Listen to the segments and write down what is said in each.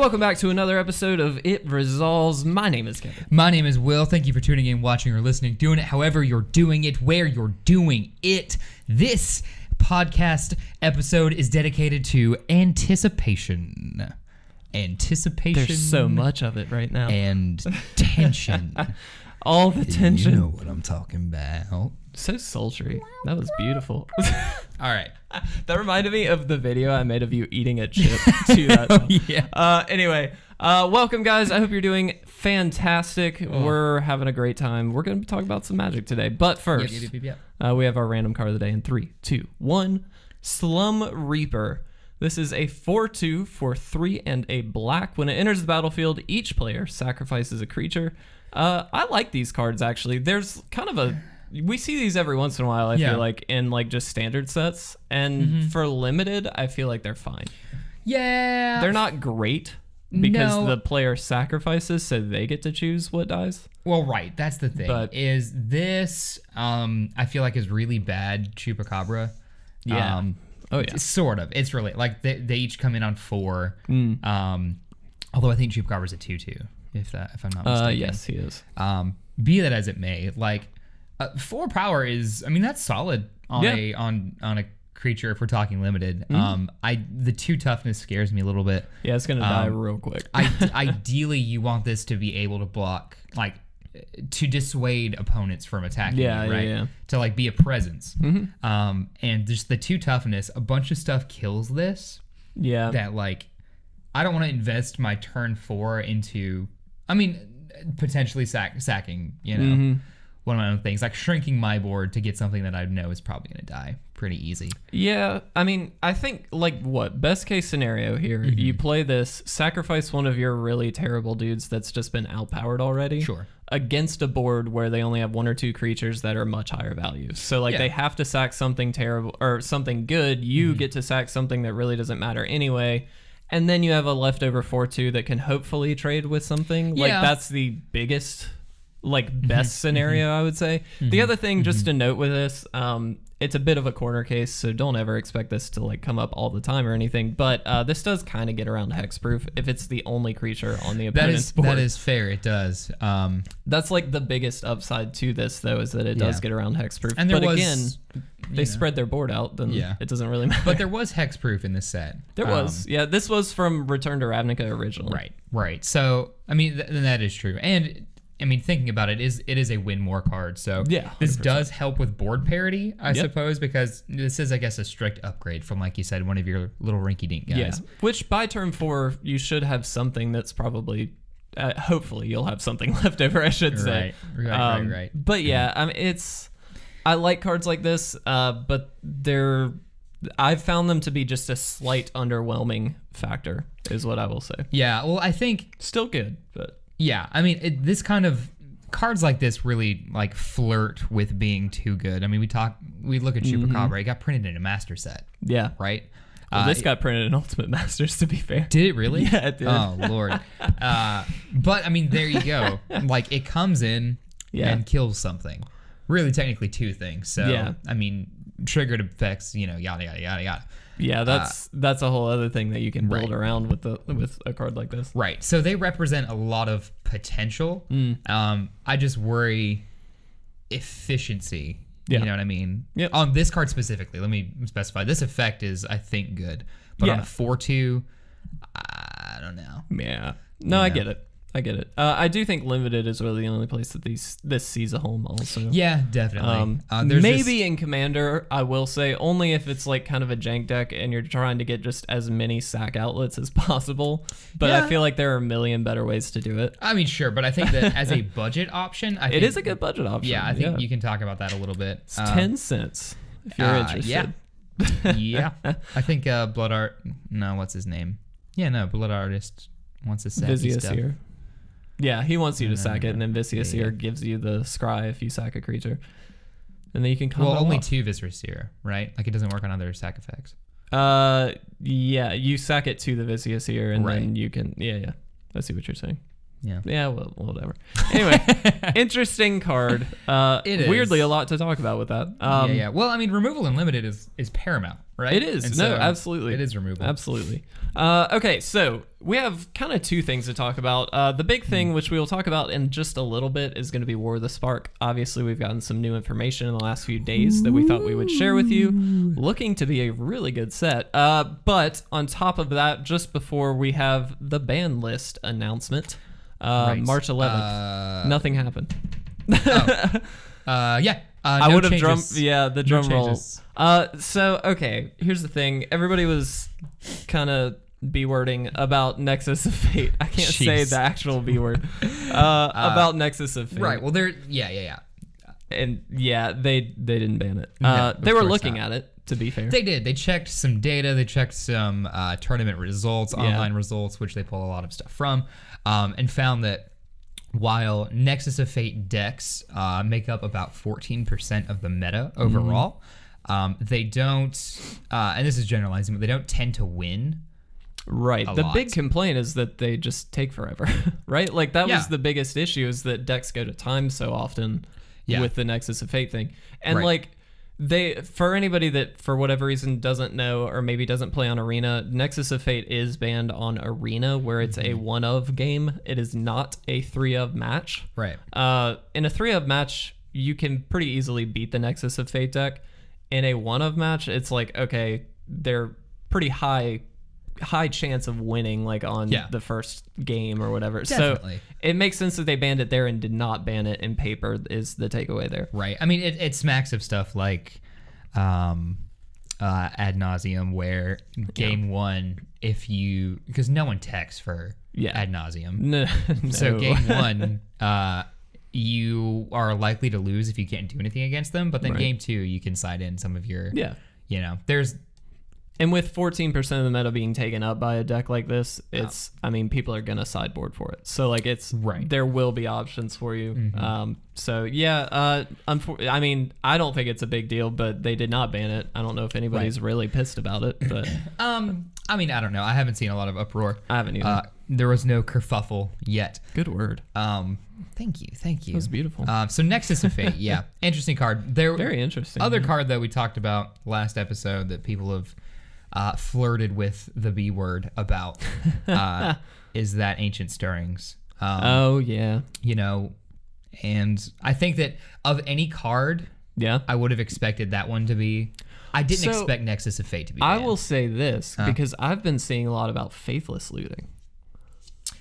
welcome back to another episode of It Resolves. My name is Kevin. My name is Will. Thank you for tuning in, watching, or listening, doing it however you're doing it, where you're doing it. This podcast episode is dedicated to anticipation. Anticipation. There's so much of it right now. And tension. All the tension. You know what I'm talking about. So sultry. That was beautiful. All right. that reminded me of the video I made of you eating a chip to that. Oh, yeah. Uh, anyway, uh, welcome guys. I hope you're doing fantastic. We're having a great time. We're going to talk about some magic today. But first, Yep, yep, yep, yep. Uh, we have our random card of the day in three, two, one. Slum Reaper. This is a 4 2 for 3 and a black. When it enters the battlefield, each player sacrifices a creature. Uh, I like these cards actually. There's kind of a. We see these every once in a while, I Yeah. feel like, in like just standard sets. And for limited, I feel like they're fine. Yeah. They're not great because No. the player sacrifices so they get to choose what dies. Well, right. That's the thing. But- is this? Um, I feel like is really bad chupacabra. Yeah. Um, Oh, yeah. Sort of. It's really like they, they each come in on four. Mm. Um, although I think chupacabra's a two-two, if that if I'm not mistaken. Uh, yes, he is. Um, be that as it may, like uh, four power is. I mean, that's solid on Yeah. a on on a creature if we're talking limited. Mm-hmm. Um, I the two toughness scares me a little bit. Yeah, it's going to die Um, real quick. I, ideally, you want this to be able to block, like, to dissuade opponents from attacking Yeah, you, yeah, right? yeah. To like be a presence. Um, and just the two toughness, a bunch of stuff kills this. yeah. That like, I don't want to invest my turn four into. I mean, potentially sack, sacking. You know, Mm-hmm. One of my own things, like shrinking my board to get something that I know is probably going to die pretty easy. Yeah, I mean, I think like what best case scenario here, mm-hmm. you play this, sacrifice one of your really terrible dudes that's just been outpowered already. Sure. Against a board where they only have one or two creatures that are much higher value. So like Yeah. they have to sack something terrible or something good. You mm-hmm. get to sack something that really doesn't matter anyway. And then you have a leftover 4-2 that can hopefully trade with something. Like that's the biggest like best scenario I would say. The other thing just to note with this, um, it's a bit of a corner case, so don't ever expect this to like come up all the time or anything. But uh, this does kind of get around hexproof if it's the only creature on the That opponent's is board. that is fair. It does. Um, That's like the biggest upside to this though, is that it does Yeah. get around hexproof. and there but was, again, they know. spread their board out, then Yeah. it doesn't really matter. but there was hexproof in this set. there Um, was, yeah. This was from Return to Ravnica originally. Right, right. So I mean, th- then that is true. And I mean, thinking about it, is it is a win more card. So Yeah, this 100%. does help with board parity, I Yep. suppose, because this is, I guess, a strict upgrade from, like you said, one of your little rinky dink guys. Yeah. Which by turn four, you should have something that's probably, uh, hopefully, you'll have something left over. I should say. Right, right, right, Um, right. But yeah, I mean, it's. I like cards like this, uh, but they're. I've found them to be just a slight underwhelming factor, is what I will say. Yeah. Well, I think Still good, but yeah. I mean, it, this kind of cards like this really like flirt with being too good. I mean, we talk, we look at Mm-hmm. Chupacabra. It got printed in a master set, yeah. right? Well, Uh, this got printed in Ultimate Masters, to be fair. Did it really? Yeah, it did. Oh lord. Uh, but I mean, there you go. like it comes in Yeah. and kills something. Really, technically two things. So Yeah. I mean, triggered effects. You know, yada yada yada yada. Yeah, that's that's a whole other thing that you can build Right. around with the with a card like this. Right. So they represent a lot of potential. Mm. Um, I just worry efficiency. Yeah. You know what I mean? Yep. On this card specifically, let me specify. This effect is, I think, good. But on a four-two, I don't know. Yeah. No, I get it. I get it. Uh, I do think limited is really the only place that these this sees a home. Also. Yeah, definitely. Um, uh, there's maybe this- in Commander, I will say only if it's like kind of a jank deck and you're trying to get just as many sack outlets as possible. But I feel like there are a million better ways to do it. I mean, sure, but I think that as a budget option, I It think, is a good budget option. Yeah, I think you can talk about that a little bit. It's Um, ten cents if you're uh, interested. yeah. yeah, I think uh, Blood Art. No, what's his name? Yeah, no, Blood Artist wants to sack his stuff. Vicious Yeah, he wants you to sack it, and then Vicious yeah. gives you the scry if you sack a creature, and then you can come. Well, only two Viscera Seer, right? Like it doesn't work on other sack effects. Uh, yeah, you sack it to the Viscera Seer, and then you can. Yeah, yeah. I see what you're saying. Yeah. Yeah, well, whatever. Anyway, interesting card. Uh, It weirdly a lot to talk about with that. Um, yeah, yeah. Well, I mean, removal unlimited is is paramount, right? It is. And no, so absolutely. It is removable. Absolutely. Uh, okay, so we have kind of two things to talk about. Uh, the big thing, which we will talk about in just a little bit, is going to be War of the Spark. Obviously, we've gotten some new information in the last few days that we thought we would share with you. Looking to be a really good set. Uh, but on top of that, just before we have the ban list announcement, uh, Right. March 11th, Uh, nothing happened. uh, yeah. Uh, I would have drum, changes. yeah, the drum roll. Uh, so okay, here's the thing. Everybody was kind of b wording about Nexus of Fate. I can't say the actual b word. Uh, about Nexus of Fate. Right. Well, they're yeah, yeah, yeah. and yeah, they they didn't ban it. No, Uh, they were looking not. at it. To be fair, They did. They checked some data. They checked some uh, tournament results, online results, which they pull a lot of stuff from, um, and found that while Nexus of Fate decks uh, make up about 14% of the meta overall, um, they don't, uh, and this is generalizing, but they don't tend to win. right. The lot. big complaint is that they just take forever. right. Like that Yeah. was the biggest issue is that decks go to time so often. Yeah. with the Nexus of Fate thing. And Right. like they for anybody that for whatever reason doesn't know or maybe doesn't play on Arena, Nexus of Fate is banned on Arena where it's Mm-hmm. a one of game. It is not a three of match. Right. Uh, in a three of match, you can pretty easily beat the Nexus of Fate deck. In a one of match, it's like okay, they're pretty high high chance of winning like on Yeah. the first game or whatever. Definitely. So it makes sense that they banned it there and did not ban it in paper is the takeaway there. Right. I mean, it, it smacks of stuff like um, uh, ad nauseam, where game one, if you because no one texts for Yeah. ad nauseam, No, so game one, uh, you are likely to lose if you can't do anything against them. But then Right. game two, you can side in some of your, yeah. you know, there's And with 14% of the meta being taken up by a deck like this, it's, I mean, people are going to sideboard for it. So, like, it's, Right. there will be options for you. Um, so, yeah, uh, unfor- I mean, I don't think it's a big deal, but they did not ban it. I don't know if anybody's really pissed about it, but um, I mean, I don't know. I haven't seen a lot of uproar. I haven't either. Uh, there was no kerfuffle yet. Good word. Um, thank you, thank you. It was beautiful. Um, so Nexus of Fate, yeah, interesting card. There, Very interesting. Other card that we talked about last episode that people have uh, flirted with the B word about uh, is that Ancient Stirrings. Um, oh, yeah. you know, and I think that of any card, Yeah. I would have expected that one to be. I didn't So, expect Nexus of Fate to be. I will say this because I've been seeing a lot about faithless looting.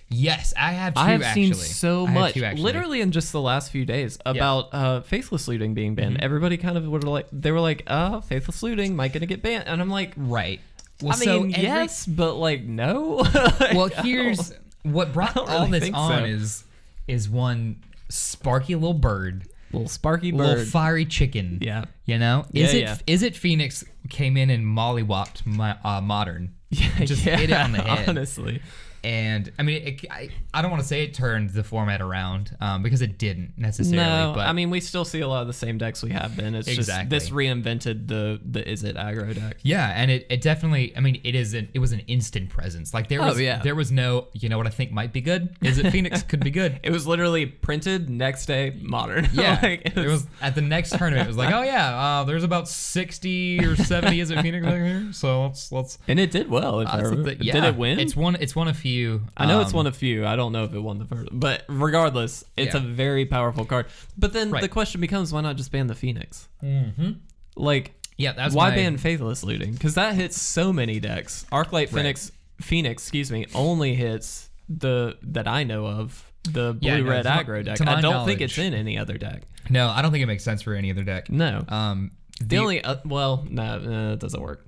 Yes, I have. Two, I have actually. seen so I much, two, literally in just the last few days, about uh, faithless looting being banned. Everybody kind of were like, they were like, "Oh, faithless looting might gonna get banned," and I'm like, Right. Well, I so mean, every- yes, but like, no. Well, here's what brought all really this on so. is is one sparky little bird, little sparky little fiery chicken. yeah, You know, is Yeah, it yeah. Izzet Phoenix came in and mollywopped my, uh, modern? yeah, Just yeah, hit it on the head. Honestly, And I mean, it, I, I don't want to say it turned the format around um, because it didn't necessarily. no. but I mean, we still see a lot of the same decks we have been. It's Exactly. just this reinvented the the Izzet aggro deck. yeah, and it, it definitely. I mean, it is an it was an instant presence. Like there Oh, was yeah. there was no you know what I think might be good Izzet Phoenix could be good. It was literally printed next day, modern. Yeah, Like, it was at the next tournament. It was like, oh yeah, uh, there's about sixty or seventy Izzet Phoenix here? So let's let's. and it did well. If I uh, remember. the- yeah, Did it win? It's one. It's one of few. I know it's um, one of few. I don't know if it won the first, but regardless, it's Yeah. a very powerful card. But then the question becomes, why not just ban the Phoenix? Mm-hmm. Like, Yeah, that's why my- ban Faithless Looting? Because that hits so many decks. Arclight Phoenix, Phoenix, excuse me, only hits the that I know of the blue yeah, red to my- aggro deck. I don't think it's in any other deck. No, I don't think it makes sense for any other deck. No, Um, the only uh, well, no, no, it doesn't work.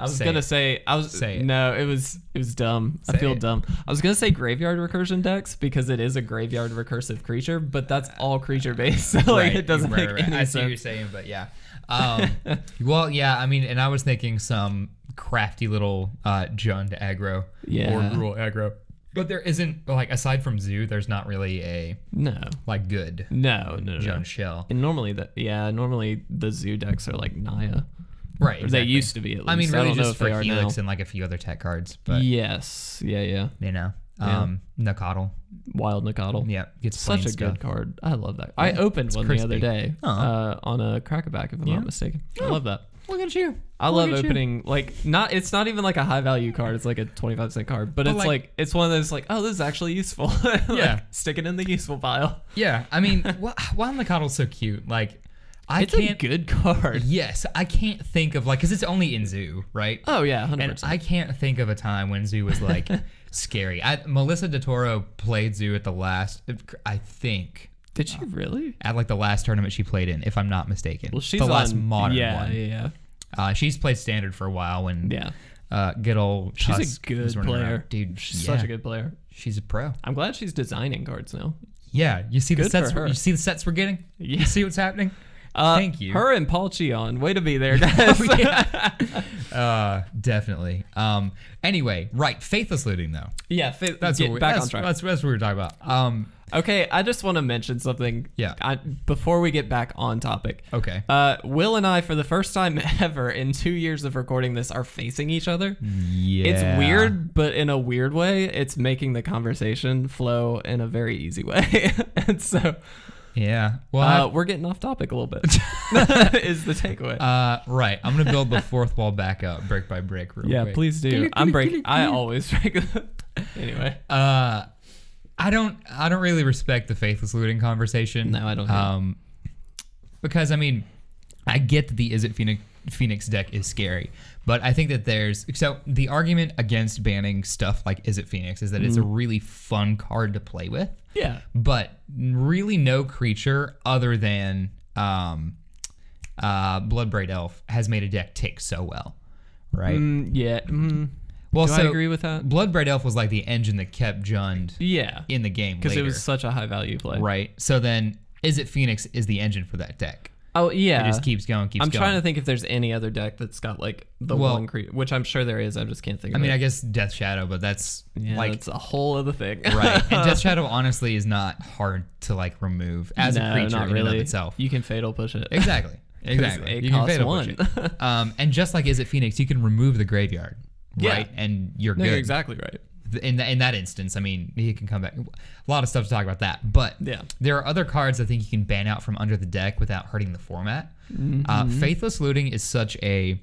I was Say gonna it. say I was Say it. no, it was it was dumb. I feel it. dumb. I was gonna say graveyard recursion decks because it is a graveyard recursive creature, but that's all creature based, so like right, it doesn't right, make right. any I see what you're saying, but yeah. Um, well, yeah. I mean, and I was thinking some crafty little uh, Jund aggro Yeah. or Gruul aggro, but there isn't like aside from Zoo, there's not really a No, like good no, no, no. no. Jund shell. And normally the yeah, normally the zoo decks are like Naya. Right. Or They used to be at least. I mean, really don't just for Helix now. and like a few other tech cards, but yes, yeah, yeah. you know, Yeah. um. Wild Nacatl. Yeah, gets Such a good card. I love that. I opened one the other crispy. day Aw. uh, on a Crackerback, if I'm Yeah? not mistaken. I love that. Look at you. I Look love at you. opening like not. It's not even like a high value card. It's like a twenty five cent card, but, But, it's like- like, it's one of those like oh this is actually useful. Like, Yeah. stick it in the useful pile. Yeah, I mean, the coddle's so cute? Like, I It's a can't. good card. Yes, I can't think of like because it's only in Zoo, right? Oh yeah, hundred and percent. I can't think of a time when Zoo was like scary. I, Melissa DeTora played Zoo at the last, I think, Did she really? at like the last tournament she played in, if I'm not mistaken. Well, she's the last on, modern yeah, one. Yeah, yeah, Uh, she's played standard for a while when yeah. uh, good old She's Tusk a good running around. player, dude. She's yeah, such a good player. She's a pro. I'm glad she's designing cards now. Yeah, you see the sets. You see the sets we're getting. Yeah. You see what's happening. Uh, Thank you. Her and Paul Cheon, way to be there, guys. Uh, definitely. Um. Anyway, right. Faithless looting though. yeah, That's what we, back that's, on track. That's, that's what we were talking about. Um. Okay, I just want to mention something. Yeah. I, before we get back on topic. Okay. Uh, Will and I, for the first time ever in two years of recording this, are facing each other. Yeah. It's weird, but in a weird way, it's making the conversation flow in a very easy way. and so Yeah. Well. uh, we're getting off topic a little bit, is the takeaway. Uh, right. I'm gonna build the fourth wall back up, brick by brick, real yeah, quick. please do. I'm breaking. I always break. anyway. Uh, I don't. I don't really respect the faithless looting conversation. No, I don't. Um, because I mean, I get that the Izzet Phoenix Phoenix deck is scary, but I think that there's so the argument against banning stuff like Izzet Phoenix is that it's a Mm. really fun card to play with, Yeah. but really no creature other than um, uh, Bloodbraid Elf has made a deck tick so well, right? Mm, yeah. Mm, well, do so I agree with that? Bloodbraid Elf was like the engine that kept Jund Yeah. in the game Because it later, was such a high value play. right? So then, Izzet Phoenix is the engine for that deck. Oh yeah. It just keeps going, keeps I'm going. trying to think if there's any other deck that's got like the Well- one cre- which I'm sure there is. I just can't think. I of mean, it. I mean, I guess Death Shadow, but that's yeah, like it's a whole other thing. right. And Death Shadow honestly is not hard to like remove as no, a creature not in really. and of itself. You can fatal push it. Exactly. Exactly. you can fatal one. push it. Um, and just like Izzet Phoenix, you can remove the graveyard, Yeah. right? And you're no, good. you're exactly right. In that in that instance, I mean, he can come back. A lot of stuff to talk about that, but Yeah. there are other cards I think you can ban out from under the deck without hurting the format. Mm-hmm. Uh, Faithless Looting is such a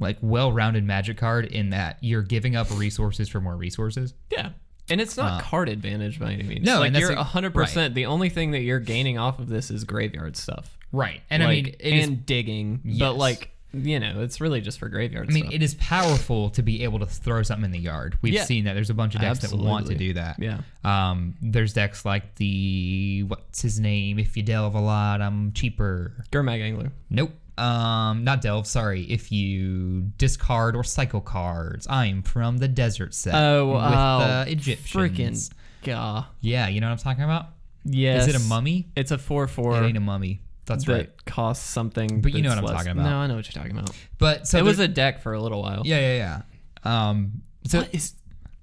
like well-rounded Magic card in that you're giving up resources for more resources. Yeah. And it's not card advantage by any means. Uh, no, like and you're a- 100%. The only thing that you're gaining off of this is graveyard stuff. Right, and I mean, it is. and digging. Yes. But like, you know, it's really just for graveyard I mean, stuff. it is powerful to be able to throw something in the yard. We've Yeah. seen that. There's a bunch of decks that want to do that. Yeah. Um, there's decks like the what's his name? If you delve a lot, I'm cheaper. Gurmag Angler. Nope. Um, not delve. Sorry. If you discard or cycle cards, I'm from the desert set. Oh, with oh, the Egyptians. Freaking gah. Yeah, you know what I'm talking about. Yes. Is it a mummy? It's a 4 4 it ain't a mummy. That's that right. costs something. But you know what I'm less- talking about. No, I know what you're talking about. But so it was there- a deck for a little while. yeah, yeah, yeah. Um, so What is-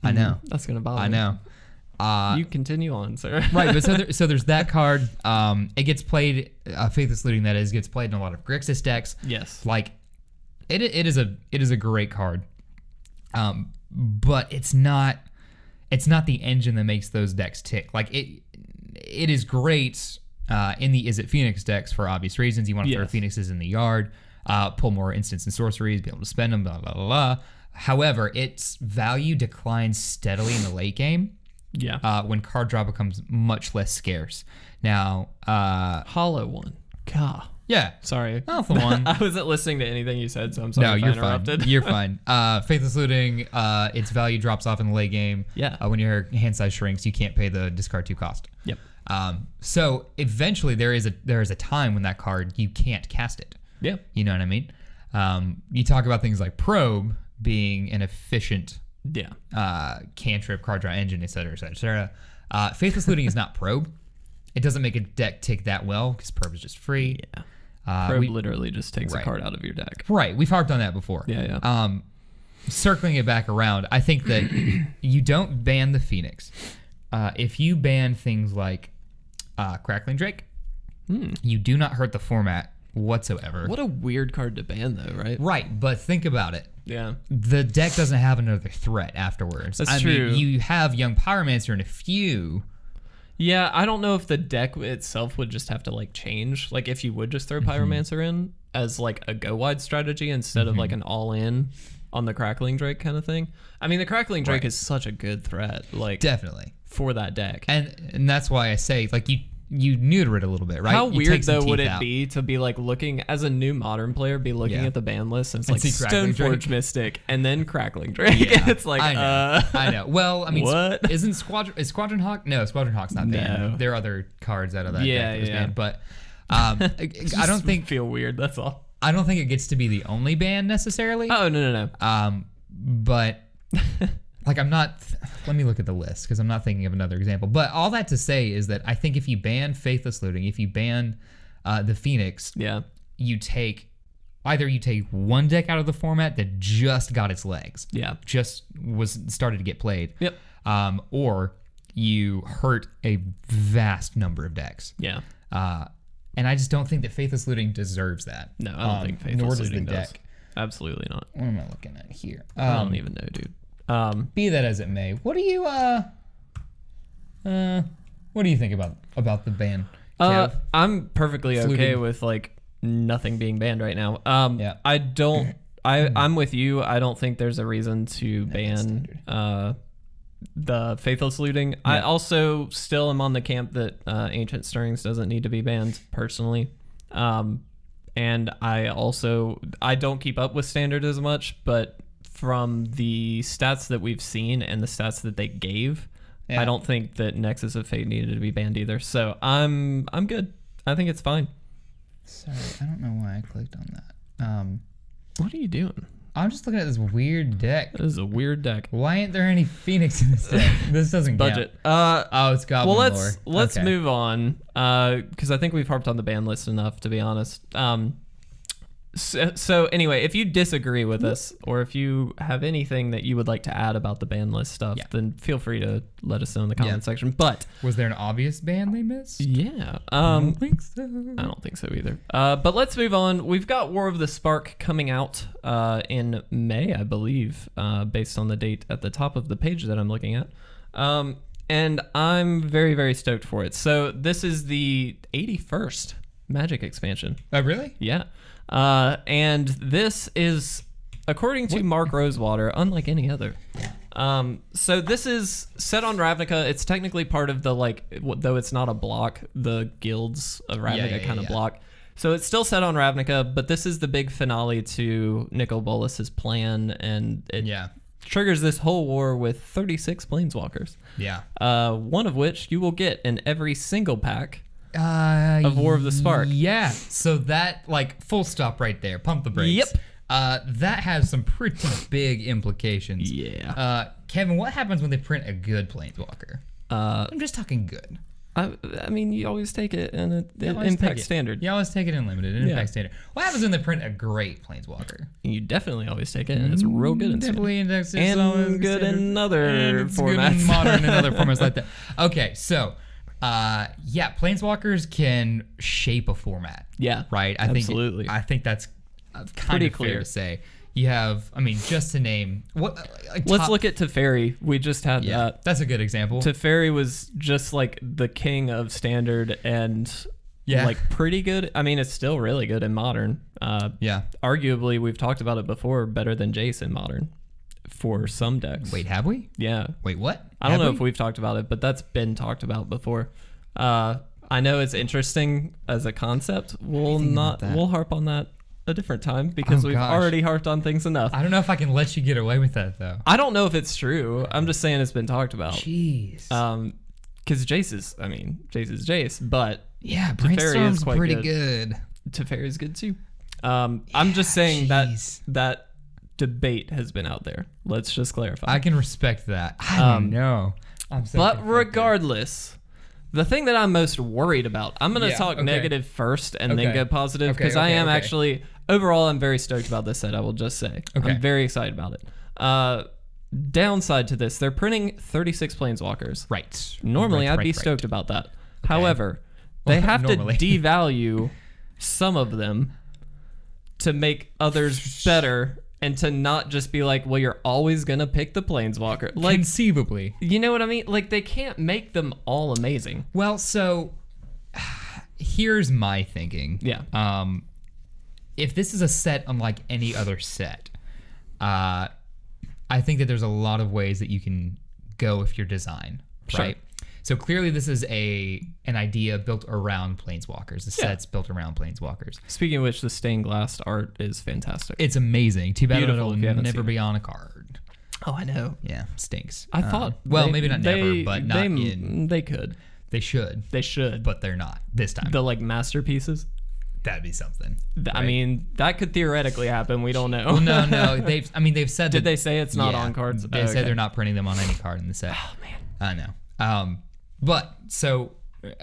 I know, That's going to bother I me. know. Uh, You continue on, sir. right, but so there, so there's that card. Um, it gets played. Uh, Faithless Looting that is gets played in a lot of Grixis decks. yes. Like, it it is a it is a great card. Um, but it's not it's not the engine that makes those decks tick. Like it it is great uh, in the Izzet Phoenix decks for obvious reasons. You want to throw Phoenixes in the yard, uh, pull more instants and sorceries, be able to spend them, blah blah blah. blah. However, its value declines steadily in the late game Yeah. uh, when card draw becomes much less scarce. Now, uh, Hollow one. Gah. yeah, Sorry. The one. I wasn't listening to anything you said, so I'm sorry no, if I you're interrupted. fine. You're fine. Uh, Faithless Looting, uh, its value drops off in the late game. Yeah. Uh, when your hand size shrinks, you can't pay the discard two cost. Yep. Um, so eventually there is a there is a time when that card you can't cast it. Yeah. You know what I mean? Um, you talk about things like probe being an efficient Yeah. uh, cantrip, card draw engine, et cetera, et cetera, et cetera. Uh, Faithless Looting is not probe. It doesn't make a deck tick that well because probe is just free. Yeah. Uh, Probe we- literally just takes right. a card out of your deck. Right, we've harped on that before. Yeah, yeah. Um, circling it back around, I think that you don't ban the Phoenix. Uh, if you ban things like uh, Crackling Drake, you do not hurt the format whatsoever. Hmm. What a weird card to ban, though, right? Right, but think about it. Yeah. The deck doesn't have another threat afterwards. That's I true. Mean, you have Young Pyromancer and a few, Yeah, I don't know if the deck itself would just have to like change. Like if you would just throw Mm-hmm. Pyromancer in as like a go wide strategy instead of like Mm-hmm. an all in on the Crackling Drake kind of thing. I mean, the Crackling Drake Right. is such a good threat, like Definitely. For that deck. And and that's why I say like you you neuter it a little bit, right? How You weird though would it out. be to be like looking as a new modern player, be looking Yeah. at the ban list and it's And like Stoneforge Mystic and then Crackling Drake. Yeah, it's like I know. uh I know. Well, I mean, What? isn't Squadron is Squadron Hawk? No, Squadron Hawk's not banned. No. There are other cards out of that Yeah, deck that yeah. banned, but um, I- I don't think feel weird. That's all. I don't think it gets to be the only ban necessarily. Oh no no no. Um, but like I'm not. Let me look at the list because I'm not thinking of another example. But all that to say is that I think if you ban Faithless Looting, if you ban uh, the Phoenix, Yeah. you take either you take one deck out of the format that just got its legs, Yeah. just was started to get played, Yep. um, or you hurt a vast number of decks. Yeah. Uh, and I just don't think that Faithless Looting deserves that. No, I don't Um, think Faithless Nor does the Looting does. deck. Absolutely not. What am I looking at here? I Um, don't even know, dude. Um, be that as it may, what do you uh uh what do you think about about the ban? uh, Kev? I'm perfectly okay with like nothing being banned right now. Um, Yeah. I don't. I I'm with you. I don't think there's a reason to ban uh the faithless looting. I also still am on the camp that uh, ancient stirrings doesn't need to be banned personally. Um, and I also I don't keep up with standard as much, but from the stats that we've seen and the stats that they gave, Yeah. I don't think that Nexus of Fate needed to be banned either. So I'm I'm good. I think it's fine. Sorry, I don't know why I clicked on that. Um What are you doing? I'm just looking at this weird deck. This is a weird deck. Why ain't there any Phoenix in this deck? This doesn't count. Budget. Uh, Oh, it's Goblin well, let's let's Okay. move on because I think we've harped on the ban list enough, to be honest. Um, so, so anyway, if you disagree with us, or if you have anything that you would like to add about the ban list stuff, Yeah. then feel free to let us know in the comment section. But Was there an obvious ban they missed? yeah, um, I um, don't think so. I don't think so either. Uh, but let's move on. We've got War of the Spark coming out uh, in May, I believe, uh, based on the date at the top of the page that I'm looking at. Um, and I'm very, very stoked for it. So this is the 81st Magic expansion. Oh, really? Yeah. Uh, and this is, according to Mark Rosewater, unlike any other. Um, so this is set on Ravnica. It's technically part of the like, though it's not a block, the guilds of Ravnica yeah, yeah, kind of yeah. block. So it's still set on Ravnica, but this is the big finale to Nicol Bolas's plan, and it Yeah. triggers this whole war with 36 planeswalkers. Yeah. Uh, one of which you will get in every single pack. Uh, Of War of the Spark. Yeah. So that like full stop right there. Pump the brakes. Yep. Uh, that has some pretty big implications. Yeah. Uh, Kevin, what happens when they print a good planeswalker? Uh, I'm just talking good. I, I mean, you always take it in impact standard. You always take it in limited, in Yeah. impact standard. What happens when they print a great planeswalker? You definitely always take it, and it's real good in standard. Definitely. And good standard. in other And it's good in formats. modern and other formats like that. Okay, so uh, yeah, planeswalkers can shape a format. Yeah, right? I absolutely. think I think that's uh, kind Pretty of fair clear. to say. You have, I mean, just to name what. Like Let's look at Teferi. We just had Yeah, that. that's a good example. Teferi was just like the king of standard and Yeah. like pretty good. I mean, it's still really good in modern. Uh, yeah. arguably, we've talked about it before, better than Jace in modern for some decks. Wait, have we? yeah. Wait, what? I don't Have know we? if we've talked about it, but that's been talked about before. Uh, I know it's interesting as a concept. We'll not. We'll harp on that a different time because Oh, we've gosh. already harped on things enough. I don't know if I can let you get away with that though. I don't know if it's true. I'm just saying it's been talked about. Jeez. Um, because Jace is. I mean, Jace is Jace, but yeah, Teferi is quite pretty good. good. Teferi is good too. Um, I'm just saying that that debate has been out there. Let's just clarify. I can respect that. I Um, know. I'm so But conflicted. regardless, the thing that I'm most worried about, I'm going to Yeah, talk okay. negative first and then go positive Okay, because I am okay. actually overall I'm very stoked about this set. I will just say Okay. I'm very excited about it. Uh, downside to this, they're printing 36 planeswalkers. right. Normally, Right, I'd right, be right. stoked about that. However, they Well, have normally. to devalue some of them to make others better and to not just be like, well, you're always gonna pick the planeswalker. Like, Conceivably. you know what I mean? Like, they can't make them all amazing. Well, so here's my thinking. Yeah. Um, if this is a set unlike any other set, uh, I think that there's a lot of ways that you can go with your design, Sure. Right? So clearly, this is a an idea built around planeswalkers. The Yeah. set's built around planeswalkers. Speaking of which, the stained glass art is fantastic. It's amazing. Too bad Beautiful it'll if you haven't never be on a card. oh, I know. Yeah, stinks. I Uh, thought. well, they- maybe not they- never, but not they, in. They could. They should, They should. but they're not this time. the like masterpieces. That'd be something. Th- I mean, that could theoretically happen. We don't know. Well, no, no. They've. I mean, they've said. Did that- they say it's not Yeah, on cards? They Oh, said okay. they're not printing them on any card in the set. Oh man. I know. Um, but so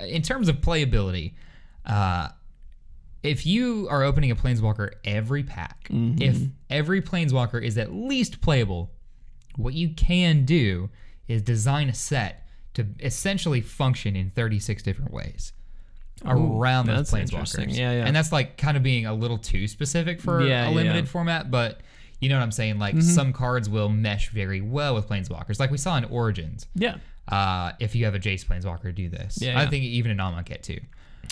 in terms of playability, uh, if you are opening a planeswalker every pack, Mm-hmm. if every planeswalker is at least playable, what you can do is design a set to essentially function in 36 different ways around those planeswalkers. Yeah, yeah. And that's like kind of being a little too specific for Yeah, a yeah. Mm-hmm. limited format, but you know what I'm saying? Like some cards will mesh very well with planeswalkers, like we saw in Origins Yeah. Uh, if you have a Jace Planeswalker do this. Yeah, I yeah. think even in Amonkhet too.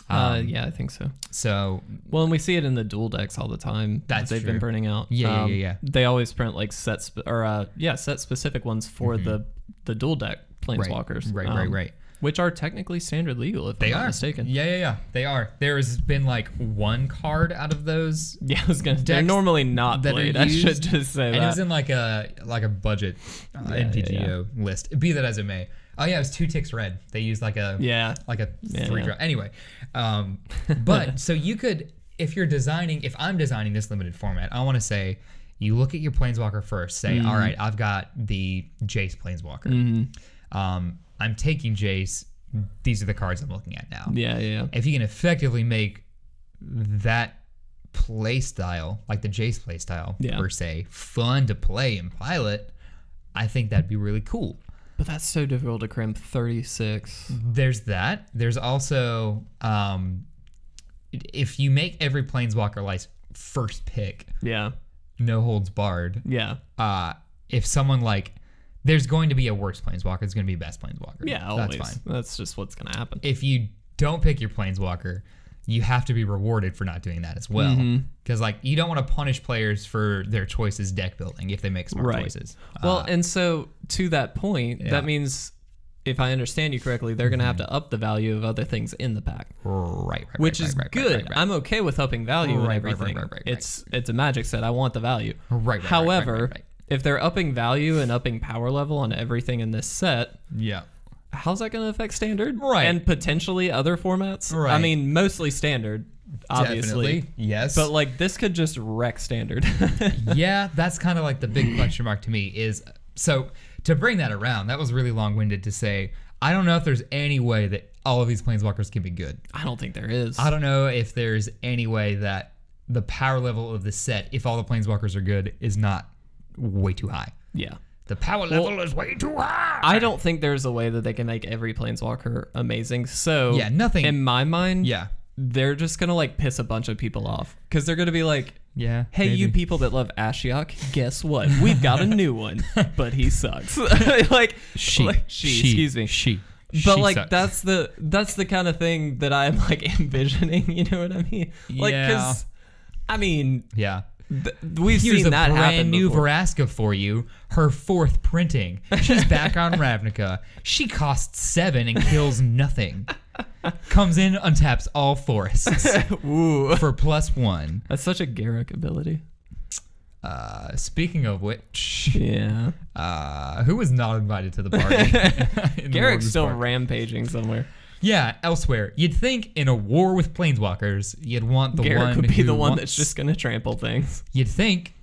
uh, yeah, I think so. So Well, and we see it in the dual decks all the time. that That's they've true. been printing out. Yeah, yeah, Um, yeah, yeah. They always print like sets or uh, yeah, set specific ones for the the dual deck planeswalkers. Mm-hmm. Right, um, right, right. Which are technically standard legal, if They I'm not are mistaken. Yeah, yeah, yeah. They are. There has been like one card out of those, Yeah, I was gonna. They're normally not that played. I should just say and it that. was in like a like a budget uh, Yeah, yeah, NPGO list. Be that as it may. Oh yeah, it was two ticks red. They used like a yeah. like a Yeah, three yeah. draw. Anyway, um, but so you could, if you're designing, if I'm designing this limited format, I want to say you look at your planeswalker first. Say, Mm-hmm. all right, I've got the Jace planeswalker. Um, I'm taking Jace. These are the cards I'm looking at now. Yeah, yeah, yeah. If you can effectively make that play style, like the Jace play style Yeah. per se, fun to play and pilot, I think that'd be really cool. But that's so difficult to crimp 36. There's that. There's also um, if you make every planeswalker like first pick, Yeah, no holds barred. yeah, Uh, if someone like there's going to be a worse planeswalker, it's going to be a best planeswalker. yeah. Always. that's fine. That's just what's gonna happen. If you don't pick your planeswalker, you have to be rewarded for not doing that as well. Mm-hmm. Because like you don't want to punish players for their choices deck building if they make smart Right. choices. Well, Uh, and so to that point, yeah. that means if I understand you correctly, they're gonna have to up the value of other things in the pack. right, right, which right, is right, good. I'm okay with upping value Right, and right, right, everything. right, right, right. It's it's a magic set. I want the value. Right, However, if they're upping value and upping power level on everything in this set, yeah. How's that going to affect standard? Right. And potentially other formats? Right. I mean, mostly standard, obviously. Definitely. Yes. But like this could just wreck standard. yeah, that's kind of like the big question mark to me is so to bring that around, that was really long winded to say, I don't know if there's any way that all of these planeswalkers can be good. I don't think there is. I don't know if there's any way that the power level of the set, if all the planeswalkers are good, is not way too high. yeah. The power level is way too high. I don't think there's a way that they can make every planeswalker amazing. So Yeah, nothing- in my mind. Yeah. they're just gonna like piss a bunch of people off because they're gonna be like, Yeah. "Hey, you people that love Ashiok, guess what? We've got a new one, but he sucks." like She, like, she, excuse me. She. But she like sucks. that's the that's the kind of thing that I'm like envisioning. You know what I mean? Like, Yeah. because I mean, Yeah. Th- we've Here's seen a that brand happen new before. Vraska for you. Her fourth printing. She's back on Ravnica. She costs seven and kills nothing. Comes in, untaps all forests Ooh, for plus one. that's such a Garruk ability. Uh, speaking of which, Yeah, uh, who was not invited to the party? The Garruk's still Park? rampaging somewhere. Yeah, elsewhere. You'd think in a war with planeswalkers, you'd want the Garruk one would be the one wants- that's just gonna trample things. You'd think,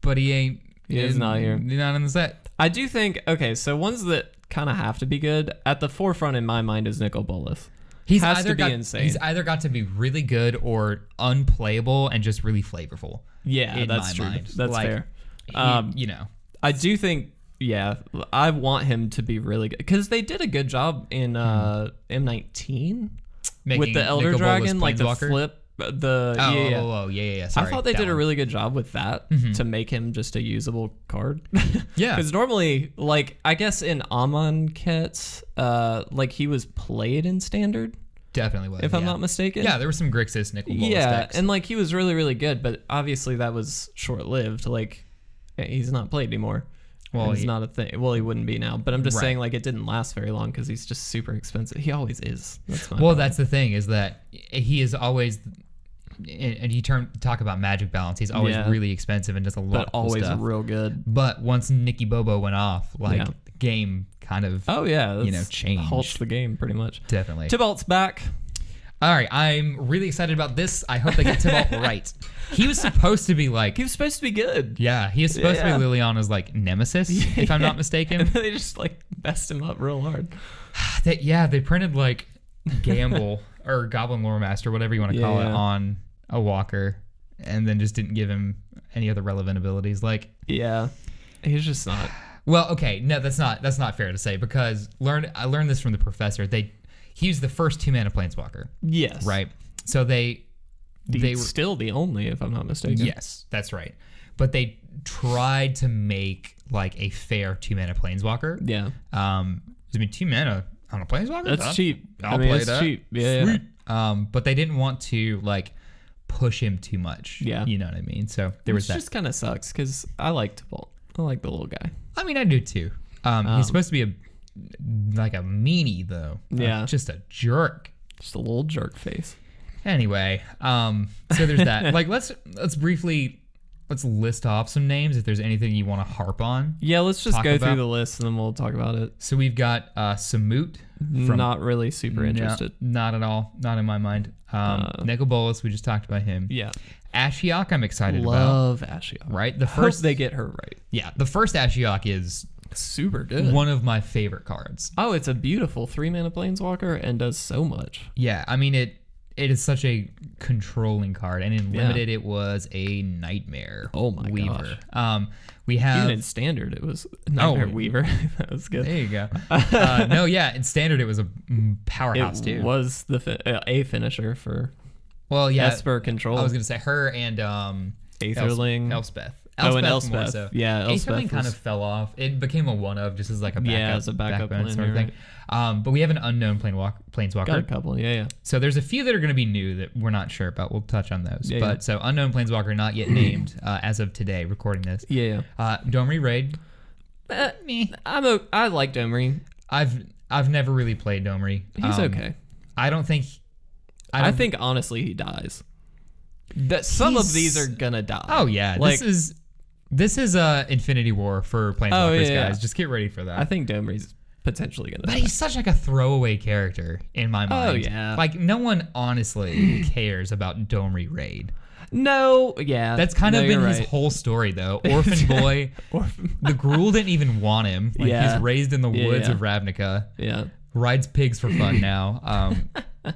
but he ain't. He is not here. He's not in the set. I do think okay, so ones that kind of have to be good at the forefront in my mind is Nicol Bolas. He's Has either to be got, insane. He's either got to be really good or unplayable and just really flavorful. Yeah, in that's my true. mind. That's Like, fair. Um, you know, I do think yeah, I want him to be really good because they did a good job in uh, M19 making with the Elder Nicol Bolas Dragon, like the Planeswalker. flip The Oh, yeah, yeah. oh, oh, yeah, yeah, yeah. I thought they that did a one. Mm-hmm. really good job with that to make him just a usable card. Yeah. Because normally, like, I guess in Amon Kets, uh, like he was played in standard, definitely was. if I'm yeah. not mistaken. Yeah, there were some Grixis Nicol Bolas Yeah, decks. and like he was really, really good, but obviously that was short lived. Like, he's not played anymore. Well, he's he- not a thing. Well, he wouldn't be now. But I'm just Right. saying, like, it didn't last very long because he's just super expensive. He always is. That's well, problem. that's the thing is that he is always, and you turn talk about magic balance. He's always Yeah. really expensive and does a lot but always stuff. real good. But once Nicky Bobo went off, like Yeah. the game kind of Oh yeah, You know, changed. halts the game pretty much. definitely. Tibalt's back. All right, I'm really excited about this. I hope they get Tibalt right. He was supposed to be like, He was supposed to be good. yeah, he is supposed Yeah. to be Liliana's like nemesis, if I'm not mistaken. And they just like messed him up real hard. They, yeah, they printed like Gamble or Goblin Lore Master, whatever you want to call it, on a Walker, and then just didn't give him any other relevant abilities. Like, Yeah, he's just not. well, okay, no, that's not that's not fair to say because learn I learned this from the professor. They he was the first two mana Planeswalker, Yes, right? So they The, they were still the only, if I'm not mistaken. yes, that's right. But they tried to make like a fair two mana Planeswalker. Yeah, Um, I mean, two mana on a Planeswalker. that's That- cheap. I'll I mean, play it's that. cheap. Yeah, yeah. Um, but they didn't want to like push him too much. Yeah. you know what I mean. So there was that. just kind of sucks because I like Tibalt. I like the little guy. I mean, I do too. Um, Um, he's supposed to be a like a meanie though. Uh, Yeah. just a jerk. Just a little jerk face. Anyway, um, so there's that. like, let's let's briefly let's list off some names if there's anything you want to harp on. Yeah, let's just go about- through the list and then we'll talk about it. So we've got uh, Samut from not really super No, interested. not at all. Not in my mind. Um, Uh, Nicol Bolas, we just talked about him. Yeah, Ashiok, I'm excited about. love Ashiok. Right, the First, first they get her right. Yeah, the first Ashiok is Super good. one of my favorite cards. Oh, it's a beautiful three mana planeswalker and does so much. Yeah, I mean it. It is such a controlling card, and in Yeah. limited, it was a nightmare. Oh my Weaver. gosh. Um, we Even have. in standard, it was Nightmare Oh. Weaver. that was good. there you go. uh, no, yeah, in standard, it was a powerhouse it too. was the fi- uh, a finisher for well, yeah, Esper control. I was gonna say her and um, Aetherling. Elspeth. Oh, and Elspeth more so. Yeah, Elspeth kind was- of fell off. It became a one of just as like a backup, Yeah, as a backup backbone plan, sort of thing. Um, but we have an unknown plane walk, planeswalker. got a couple. Yeah, yeah. So there's a few that are going to be new that we're not sure about. We'll touch on those. Yeah, but yeah. so unknown planeswalker not yet named uh, as of today, recording this. Yeah, yeah. Uh, Domri Rade. Uh, I'm a, I like Domri. I've I've never really played Domri. He's Um, okay. I don't think. I, I, don't, think honestly he dies. That some of these are gonna die. Oh yeah, like this is this is uh Infinity War for planeswalkers, Oh, yeah, yeah. guys. Just get ready for that. I think Domri's potentially gonna. But he's such like a throwaway character in my mind. Oh, yeah. Like no one honestly cares about Domri Rade. No, yeah. That's kind no, of been his right. whole story though. Orphan boy. Orphan- The Gruul didn't even want him. Like Yeah. he's raised in the Yeah, woods yeah. of Ravnica. yeah. Rides pigs for fun now. Um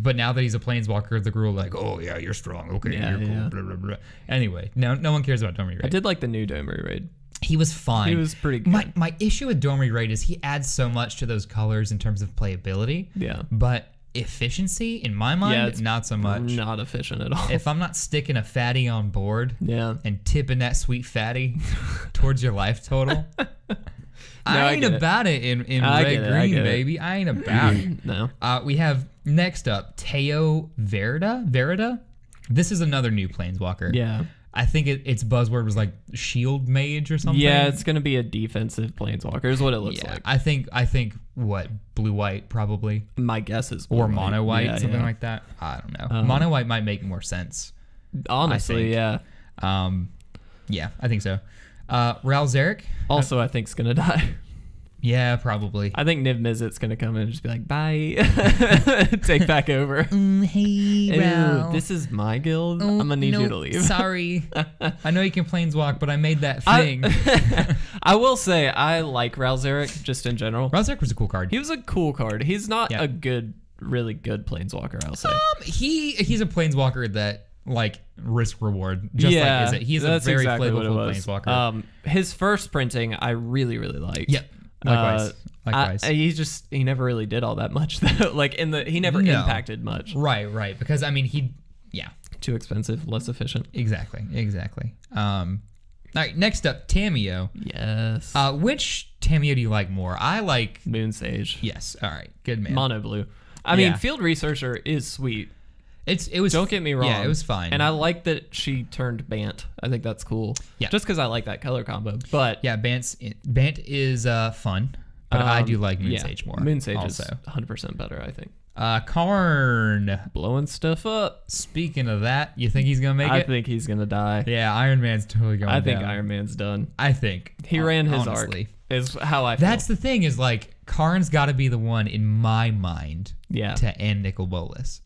But now that he's a planeswalker, the Gruul like, oh yeah, you're strong. Okay, Yeah, you're cool. yeah. Blah, blah, blah. Anyway, no, no one cares about Domri I did like the new Domri Rade. He was fine. He was pretty good. My my issue with Domri Rade is he adds so much to those colors in terms of playability. yeah. But efficiency, in my mind, Yeah, it's not so much. Not efficient at all. If I'm not sticking a fatty on board yeah. and tipping that sweet fatty towards your life total, I I ain't get it. about it in, in I red it, I green, it. baby. I ain't about it. No. Uh, we have next up Teyo Verada. Verda. This is another new planeswalker. Yeah. I think it, its buzzword was like shield mage or something. Yeah, it's gonna be a defensive planeswalker. Is what it looks Yeah, like. I think I think what blue white probably My guess is or mono white Yeah, something yeah. like that. I don't know. Um, mono white might make more sense. Honestly, yeah. Um, yeah, I think so. Uh, Ral Zarek. Also, I think's gonna die. Yeah, probably. I think Niv Mizzet's gonna come in and just be like, "Bye, take back over." Mm, hey, Ew, this is my guild. I'm gonna need you to leave. Sorry. I know you can planeswalk, but I made that thing. I will say I like Ral Zarek just in general. Ral Zarek was a cool card. He was a cool card. He's not Yeah. a good, really good planeswalker. I'll say. Um, he he's a planeswalker that like risk reward. Just yeah, like is it. He's a very exactly flavorful planeswalker. Um, his first printing, I really, really liked. Yep. Likewise. Uh, Likewise. I, he just he never really did all that much though. like in the he never No. impacted much. Right, right. Because I mean, he Yeah, Too expensive, less efficient. exactly, exactly. Um, all right, next up, Tamiyo. Yes. Uh, which Tamiyo do you like more? I like. Moon Sage. Yes. All right. Good man. Mono blue. I mean, field researcher is sweet. It's it was. Don't get me wrong. Yeah, it was fine. And I like that she turned Bant. I think that's cool. Yeah. Just because I like that color combo. But yeah, Bant's Bant is uh fun, but I do um, like Moon yeah, Sage more. Moon Sage also. is 100% better, I think. Uh, Karn. Blowing stuff up. Speaking of that, you think he's gonna make I it? I think he's going to die. yeah, Iron Man's totally going. I think down. Iron Man's done. I think He ran his honestly. arc. Is how I feel. That's the thing is like Karn's got to be the one in my mind yeah. to end Nicol Bolas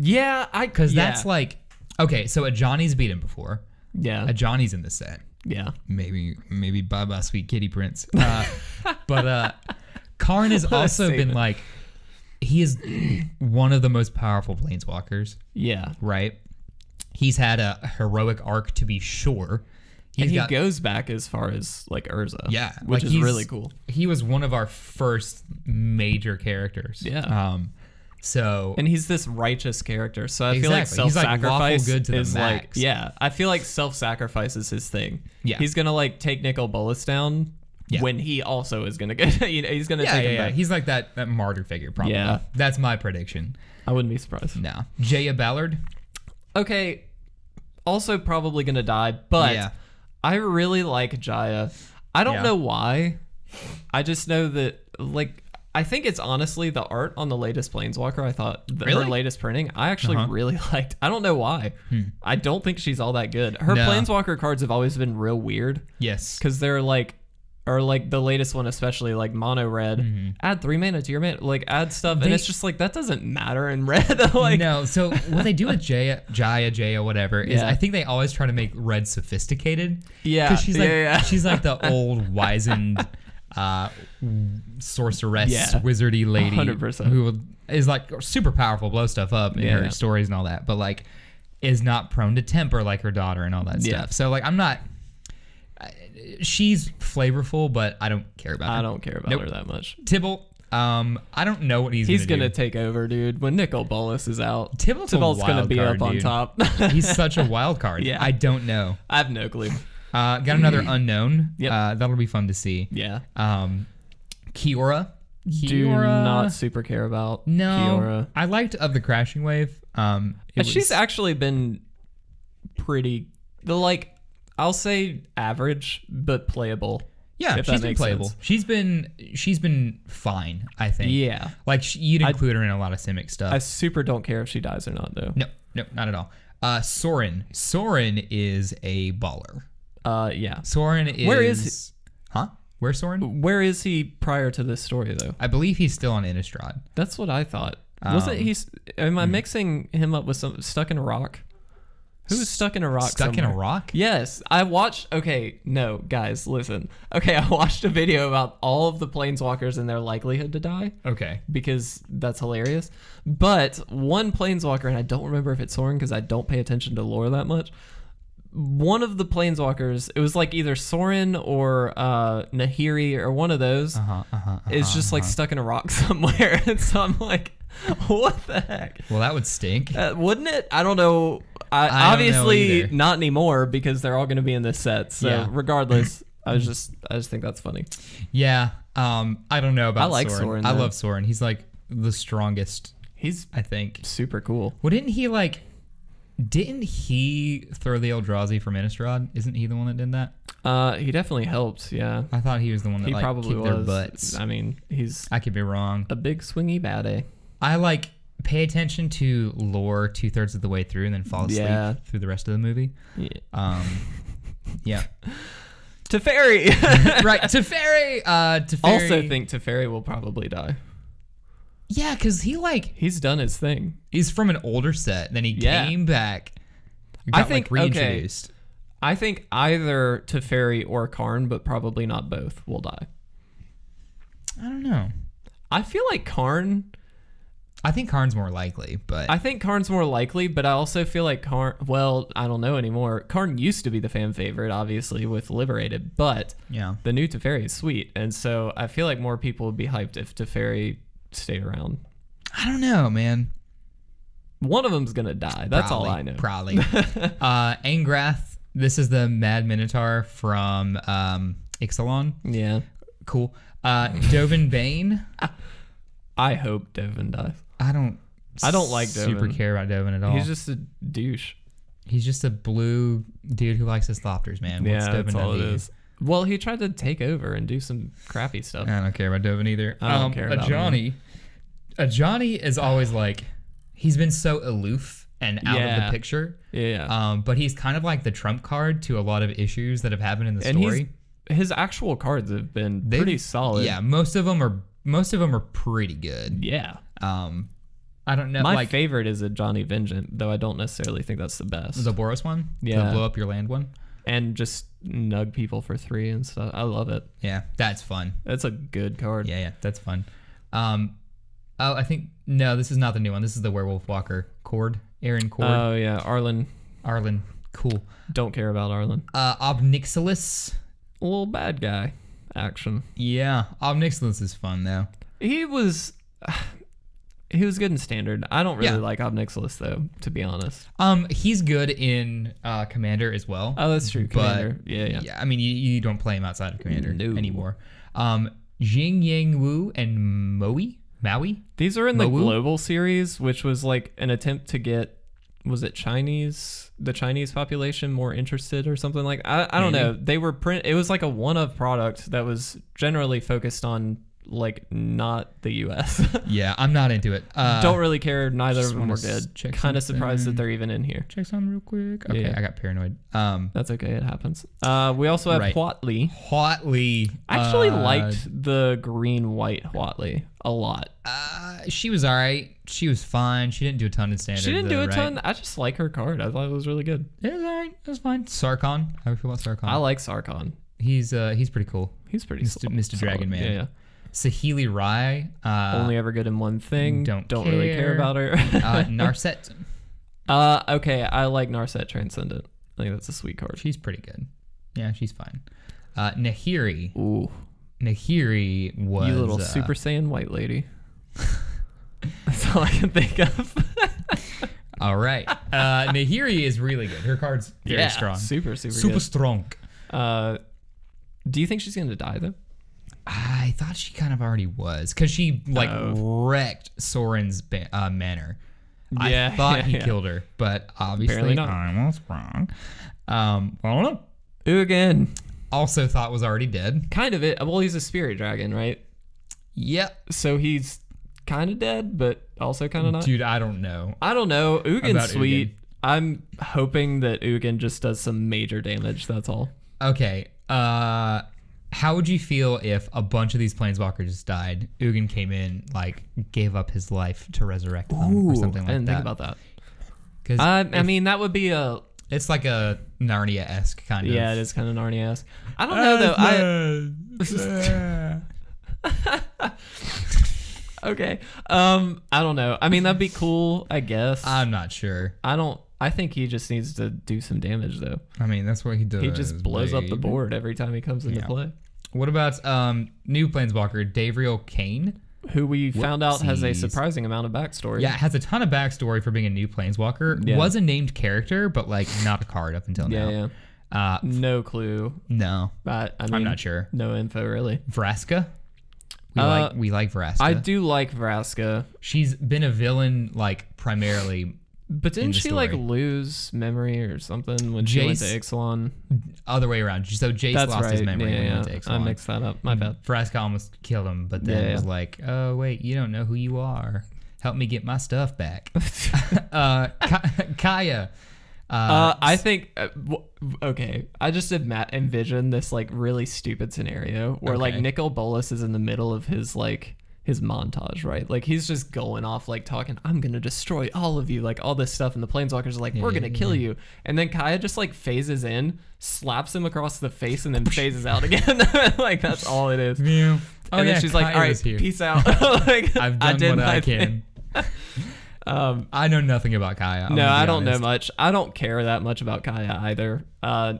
Yeah, I because yeah. that's like okay. So a Johnny's beat him before. yeah. Ajani's in the set. yeah. maybe maybe bye bye sweet kitty prince uh, but uh karn has also been statement. like he is one of the most powerful planeswalkers Yeah. right he's had a heroic arc to be sure He's and he got, goes back as far as like Urza. Yeah, Which like, is really cool. he was one of our first major characters Yeah. um so And he's this righteous character. So I feel like Exactly. He's, self like, sacrifice good is like yeah. I feel like self sacrifice is his thing. Yeah. He's gonna like take Nicol Bolas down Yeah. when he also is gonna get you know, he's gonna yeah, take yeah, him back. he's like that, that martyr figure probably Yeah. that's my prediction I wouldn't be surprised. no jaya ballard Okay. Also probably gonna die, but. I really like Jaya. I don't know why. I just know that like I think it's honestly the art on the latest Planeswalker. I thought the, Really? her latest printing, I actually Uh-huh. Hmm. really liked. I don't know why. I don't think she's all that good. Her No. Planeswalker cards have always been real weird yes because they're like, or like the latest one, especially like mono red. Add three mana to your mana, like add stuff, and Mm-hmm. It's just like that doesn't matter in red. like, no, so what they do with Jaya, Jaya, Jaya, whatever, is Yeah. I think they always try to make Red sophisticated. Yeah, because she's like yeah, yeah. she's like the old wizened uh, sorceress, Yeah. wizardy lady 100%. who is like super powerful, blow stuff up in Yeah. her stories and all that, but like is not prone to temper like her daughter and all that Yeah. stuff. So like I'm not. She's flavorful, but I don't care about her. I don't care about Nope. her that much. Tibalt, um, I don't know what he's, He's gonna, gonna take over, dude. When Nicol Bolas is out, Tibalt's a Tibalt's gonna be card, up on top. He's such a wild card. Yeah. I don't know. I have no clue. Uh, got another unknown. Yep. Uh, that'll be fun to see. Yeah, Um, Kiora. do Kiora- not super care about No, Kiora. I liked of the crashing wave. Um, And she's actually been pretty. The like, I'll say average, but playable. yeah, she's been playable. sense. She's been she's been fine. I think. Yeah, Like she, you'd include her in a lot of Simic stuff. I super don't care if she dies or not, though. no, no, not at all. Uh, Sorin. Sorin is a baller. Uh, yeah. Sorin is. Where is Huh? Where's Sorin? Where is he prior to this story, though? I believe he's still on Innistrad. That's what I thought. Wasn't Um, he? Am hmm. I mixing him up with some stuck in a rock? Who was stuck in a rock? Stuck in a somewhere? rock? Yes, I watched. Okay, no, guys, listen. Okay, I watched a video about all of the planeswalkers and their likelihood to die Okay. because that's hilarious. But one planeswalker, and I don't remember if it's Sorin because I don't pay attention to lore that much. One of the planeswalkers, it was like either Sorin or uh, Nahiri or one of those, Uh-huh, uh-huh, is just like stuck in a rock somewhere. and so I'm like, what the heck? Well, that would stink. Uh, wouldn't it? I don't know. I, I don't know obviously not anymore because they're all going to be in this set. So Yeah. regardless, I was just I just think that's funny. Yeah. Um, I don't know about I like Sorin. Sorin, I love Sorin. He's like the strongest, He's I think. super cool. Well, didn't he like? Didn't he throw the Eldrazi for Innistrad? Isn't he the one that did that? Uh, he definitely helped. Yeah, I thought he was the one that he like probably kicked was. their butts. I mean, he's I could be wrong. a big swingy baddie. I like pay attention to lore two thirds of the way through and then fall asleep Yeah. through the rest of the movie. Yeah. Um, yeah. Teferi. right. Teferi. Uh, Teferi. also think Teferi will probably die. Yeah, because he like He's done his thing. he's from an older set. Then he Yeah. came back. I think- like, okay. reintroduced. I think either Teferi or Karn, but probably not both, will die. I don't know. I feel like Karn. I think Karn's more likely, but I think Karn's more likely, but I also feel like Karn. Well, I don't know anymore. Karn used to be the fan favorite, obviously, with Liberated, but yeah. the new Teferi is sweet, and so I feel like more people would be hyped if Teferi stayed around. I don't know, man. one of them's gonna die. That's all I know. Probably. uh, Angrath. This is the Mad Minotaur from um, Ixalan. Yeah. Cool. Uh, Dovin Baan. I hope Dovin dies. I don't. I don't like super Dovin. care about Dovin at all. He's just a douche. He's just a blue dude who likes his thopters, man. What's yeah, Dovin that's all it is. Well, he tried to take over and do some crappy stuff. I don't care about Dovin either. I don't um, care a about Johnny. Ajani is always like, he's been so aloof and out of the picture. Yeah. Um, but he's kind of like the trump card to a lot of issues that have happened in the and story. his actual cards have been They've- pretty solid. Yeah, most of them are most of them are pretty good. Yeah. Um, I don't know, My like favorite is Ajani Vengeant, though I don't necessarily think that's the best. the Boros one, Yeah. the blow up your land one. And just nug people for three and stuff. I love it. Yeah, that's fun. That's a good card. Yeah, yeah, that's fun. Um, oh, I think no, this is not the new one. This is the Werewolf Walker Kord, Arlinn Kord, Oh yeah, Arlinn. Arlinn. Cool. Don't care about Arlinn. Uh, Ob Nixilis. A little bad guy action. Yeah, Ob Nixilis is fun though. He was he was good in standard. I don't really Yeah. like Ob Nixilis though, to be honest. Um, he's good in uh, Commander as well. Oh, that's true. Commander. yeah, yeah. I mean, you, you don't play him outside of Commander No. anymore. Um, Jiang Yanggu and Maui, Maui. These are in the global series, which was like an attempt to get was it Chinese the Chinese population more interested or something like I, I don't Maybe. know. They were print it was like a one of product that was generally focused on like not the US. Yeah, I'm not into it. Uh, don't really care. Neither of them were good. Kind of surprised that they're even in here. check something real quick. Okay, Yeah. I got paranoid. Um, That's okay. It happens. Uh, we also have Right. Huatli. Hotly. I actually uh, liked the green white Huatli a lot. Uh, she was all right. She was fine. She didn't do a ton in standard. She didn't though, do a right? ton. I just like her card. I thought it was really good. It was all right. It was fine. Sarkhan. How do you feel about Sarkhan? I like Sarkhan. he's uh he's pretty cool. He's pretty Mr. sol- Mr. Dragon. Man. Yeah, yeah. Saheeli Rai. Uh, Only ever good in one thing. don't don't really care care. about her. uh, Narset. uh, okay, I like Narset Transcendent. I think that's a sweet card. She's pretty good. Yeah, she's fine. Uh, Nahiri. Ooh, Nahiri was you little uh, Super Saiyan white lady. that's all I can think of. All right. Uh, Nahiri is really good. Her card's very yeah, strong. Super, super, Super good. strong. Uh, do you think she's gonna die though? I thought she kind of already was because she like Oh. wrecked Sorin's ba- uh, manor. Yeah, I thought yeah, he yeah. killed her, but obviously. I was wrong. Um, I don't know. Ugin. Also thought was already dead. Kind of it. Well, he's a spirit dragon, right? Yep. So he's kind of dead, but also kind of not. Dude, I don't know. I don't know. Ugin's sweet. Ugin. I'm hoping that Ugin just does some major damage. That's all. Okay. Uh, how would you feel if a bunch of these planeswalkers just died? Ugin came in, like, gave up his life to resurrect them or something I like didn't that. think about that. Because Uh, I mean, that would be a it's like a Narnia esque kind of. yeah. It is kind of Narnia esque. I don't know though. I okay. Um, I don't know. I mean, that'd be cool. I guess. I'm not sure. I don't. I think he just needs to do some damage though. I mean, that's what he does. He just blows up the board every time he comes into Yeah. play. What about um new planeswalker Davriel Cane? Who we found out has a surprising amount of backstory. Yeah, has a ton of backstory for being a new planeswalker. Yeah. Was a named character, but like not a card up until Yeah, now. yeah. Uh, No clue. no, But I mean, I'm not sure. No info really. Vraska. We Uh, like we like Vraska. I do like Vraska, She's been a villain like primarily but didn't she like lose memory or something when she went to Jace- Ixalan? other way around. So Jace That's lost right. his memory yeah, when he yeah. went to I Ixalan. mixed that up. My bad. Vraska almost killed him, but then Yeah, was like, "Oh wait, you don't know who you are. Help me get my stuff back." uh, Ka- Kaya. Uh, Uh, I think uh, w- okay. I just ima- envision this like really stupid scenario where like Nicol Bolas is in the middle of his like his montage, right? Like he's just going off like talking, "I'm gonna destroy all of you," like all this stuff, and the planeswalkers are like, "We're gonna kill you," and then Kaya just like phases in, slaps him across the face, and then phases out again. like that's all it is. Mew. Oh and yeah, then she's like, Kaya "All right, peace out." like, I've I done did what I can. Um, I know nothing about Kaya. I'm no, I don't know much. I don't care that much about Kaya either. Uh,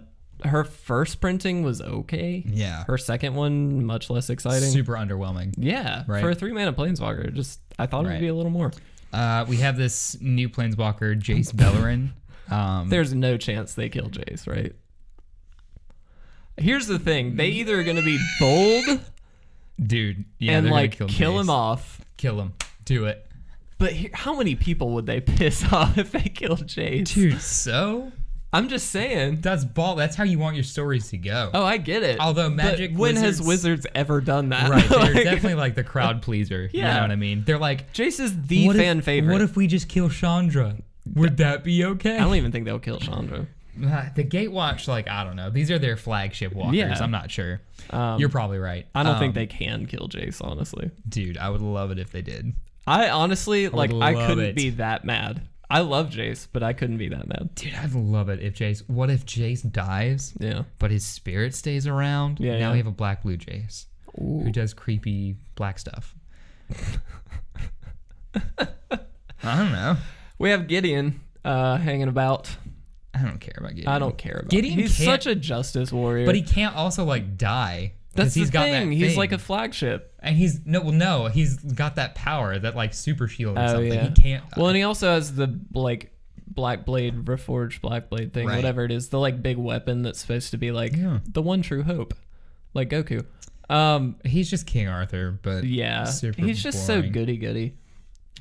her first printing was okay. Yeah, Her second one, much less exciting. super underwhelming. yeah, Right. for a three mana planeswalker, just I thought it Right. would be a little more. Uh, we have this new planeswalker, Jace Beleren. Um, There's no chance they kill Jace, right? Here's the thing: they either are going to be bold dude, yeah, and like kill, Jace. him off, Kill him. Do it, but he- how many people would they piss off if they killed Jace? dude. So I'm just saying. that's ball. That's how you want your stories to go. Oh, I get it. Although But Magic when has Wizards- Wizards ever done that? Right, they're Like, definitely like the crowd pleaser. You Yeah. know what I mean? They're like Jace is the fan if, favorite. What if we just kill Chandra? Would that be okay? I don't even think they'll kill Chandra. Uh, the Gatewatch, like I don't know. These are their flagship walkers. Yeah. I'm not sure. Um, You're probably right. I don't Um, think they can kill Jace, honestly. Dude, I would love it if they did. I honestly like I couldn't it. be that mad. I love Jace, but I couldn't be that mad. Dude, I'd love it if Jace. What if Jace dies, Yeah. but his spirit stays around? Yeah, Now yeah. we have a black blue Jace who does creepy black stuff. I don't know. We have Gideon uh, hanging about. I don't care about Gideon. I don't care about Gideon He's such a justice warrior. But he can't also like die. That's he's the got thing. that He's thing. like a flagship. and he's no well no he's got that power that like super shield or Oh something. yeah. He can't. Well, and he also has the like black blade, reforged black blade thing, Right. whatever it is, the like big weapon that's supposed to be like Yeah. the one true hope, like Goku. Um, he's just King Arthur, but yeah, super he's just boring. so goody goody.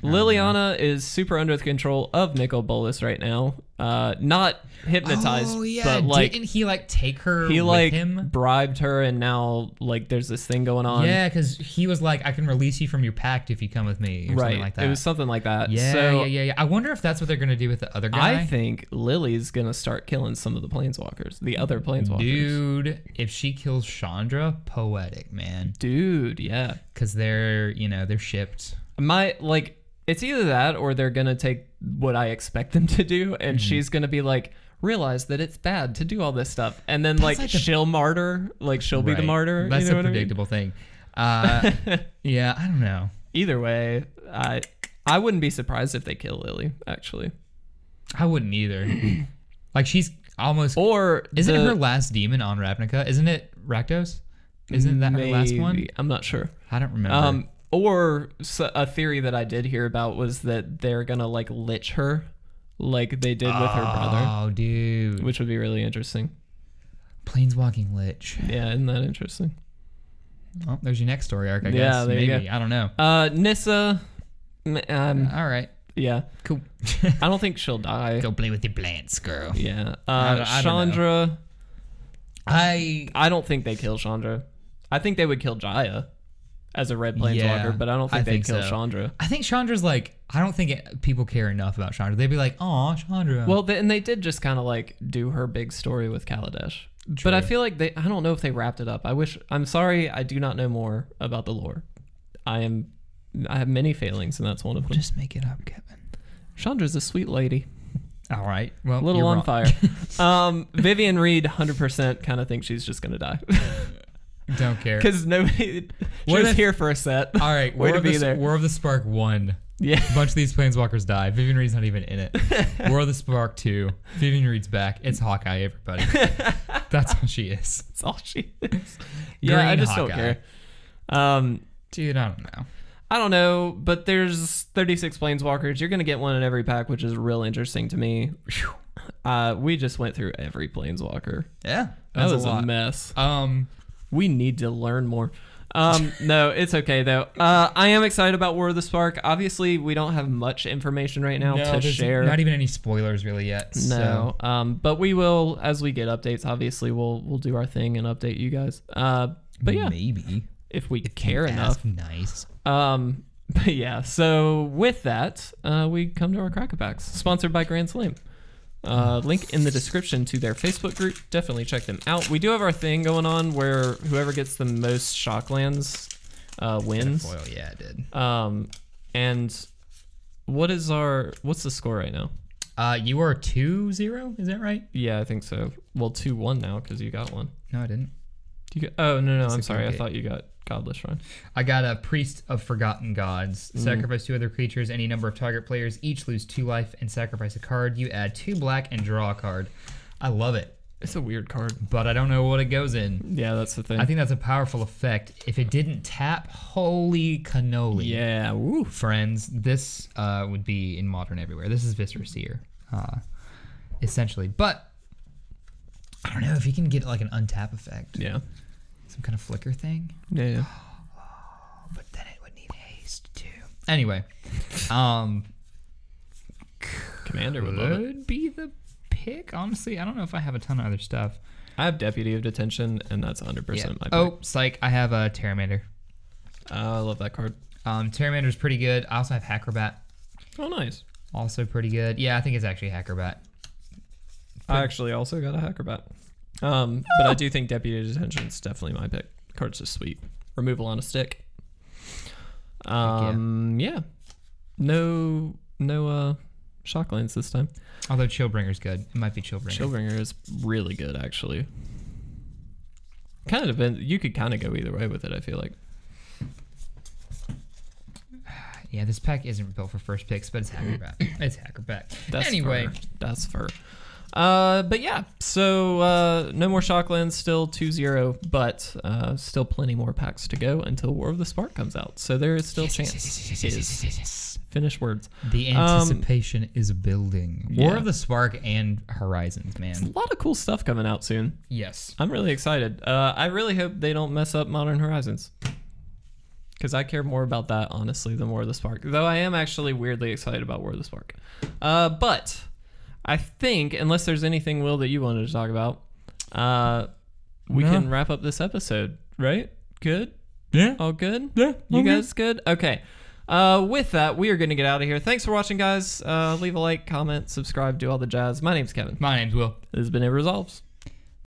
Liliana is super under the control of Nicol Bolas right now. Uh, not hypnotized, Oh yeah, but like didn't he like take her he like him? bribed her, and now like there's this thing going on. Yeah, because he was like, I can release you from your pact if you come with me, or right. something like that. It was something like that. yeah, so yeah, yeah, yeah. I wonder if that's what they're gonna do with the other guy. I think Lily's gonna start killing some of the planeswalkers, the other planeswalkers. Dude, if she kills Chandra, poetic man, Dude, yeah. because they're you know they're shipped. My like it's either that or they're gonna take what I expect them to do, and Mm-hmm. she's gonna be like, realize that it's bad to do all this stuff, and then like, like she'll martyr, like she'll be the martyr. That's you know a what I mean? predictable thing. Uh, yeah, I don't know. Either way, I I wouldn't be surprised if they kill Lily. Actually, I wouldn't either. like she's almost. or Isn't the- it her last demon on Ravnica? Isn't it Rakdos? Isn't that her last one? I'm not sure. I don't remember. Um, or a theory that I did hear about was that they're gonna like lich her, like they did with her brother, Oh, dude. which would be really interesting. Planeswalking Lich. Yeah, isn't that interesting? Oh, there's your next story arc, I Yeah, guess. there you Maybe. go. I don't know. Uh, Nissa, um, All right. yeah, Cool. I don't think she'll die. Go play with your plants, girl. Yeah, I uh, don't- I don't know. Chandra, I. I don't think they kill Chandra. I think they would kill Jaya as a red planeswalker, Yeah, but I don't think I they'd think kill so. Chandra. I think Chandra's like. I don't think it, people care enough about Chandra. They'd be like, "Oh, Chandra." Well, they, and they did just kind of like do her big story with Kaladesh. But I feel like they I don't know if they wrapped it up. I wish I'm sorry I do not know more about the lore. I am I have many failings and that's one of them. just make it up, Kevin. Chandra's a sweet lady. All right. Well, A little on wrong. fire. um Vivien Reid 100% kind of thinks she's just going to die. Don't care. Cuz nobody was here for a set. All right. Way War to of be the, there. War of the Spark one. Yeah. A bunch of these planeswalkers die. Vivien Reid's not even in it. War of the Spark 2. Vivien Reid's back. It's Hawkeye, everybody. That's all she is. That's all she is. Yeah, I Green just don't care. Um Dude, I don't know. I don't know, but there's 36 planeswalkers. You're gonna get one in every pack, which is real interesting to me. Uh, we just went through every planeswalker. Yeah. That That's was a a, mess. Um, We need to learn more. Um, no, it's okay though. Uh, I am excited about War of the Spark. Obviously, we don't have much information right now no, to share. Not even any spoilers really yet. no, So. um, but we will as we get updates. Obviously, we'll we'll do our thing and update you guys. Uh, but yeah, Maybe. if we care enough. Nice. Um, but yeah, so with that, uh, we come to our Cracker sponsored by Grand Slam. Uh, link in the description to their Facebook group. Definitely check them out. We do have our thing going on where whoever gets the most Shocklands uh, wins. Foil, yeah, it did. Um, and what is our what's the score right now? Uh, you are 2 0, is that right? Yeah, I think so. Well, two one now because you got one. No, I didn't. You got, oh no no, I'm sorry. I thought you got Godless Shrine. I got a Priest of Forgotten Gods. Mm. Sacrifice two other creatures. Any number of target players each lose two life and sacrifice a card. You add two black and draw a card. I love it. It's a weird card. but I don't know what it goes in. Yeah, that's the thing. I think that's a powerful effect. If it didn't tap, holy cannoli. yeah, woo. Friends, this uh, would be in modern everywhere. This is Viscera Seer, uh, essentially. But I don't know if you can get like an untap effect, Yeah. Some kind of flicker thing. Yeah, yeah. But then it would need haste too. Anyway, um, Commander would love it. could be the pick. Honestly, I don't know if I have a ton of other stuff. I have Deputy of Detention, and that's 100% Yeah. my pick. Oh, psych! I have a Terramander. Uh, I love that card. Um, Terramander's pretty good. I also have Hackrobat, Oh, nice. also pretty good. Yeah, I think it's actually Hackrobat. I actually also got a Hackrobat. Um, but I do think Deputy Detention is definitely my pick. Card's just sweet. Removal on a stick. Um, yeah. No, no, uh, shock lands this time. Although Chillbringer's good. It might be Chillbringer. Chillbringer is really good, actually. Kind of depends. You could kind of go either way with it. I feel like. yeah, this pack isn't built for first picks, but it's Hackrobat. it's Hackrobat. That's anyway, that's fur. Uh, but yeah, so uh, no more Shocklands, still 2-0, but uh, still plenty more packs to go until War of the Spark comes out. So there is still chance. Is finish words. the Um, anticipation is building. War yeah. of the Spark and Horizons, man. A lot of cool stuff coming out soon. Yes. I'm really excited. Uh, I really hope they don't mess up Modern Horizons. Because I care more about that, honestly, than War of the Spark. Though I am actually weirdly excited about War of the Spark. Uh, but I think, unless there's anything, Will, that you wanted to talk about, uh, we No. can wrap up this episode, right? Good? Yeah. All good? Yeah. You guys good? Okay. Uh, with that, we are going to get out of here. Thanks for watching, guys. Uh, leave a like, comment, subscribe, do all the jazz. My name's Kevin. My name's Will. This has been It Resolves.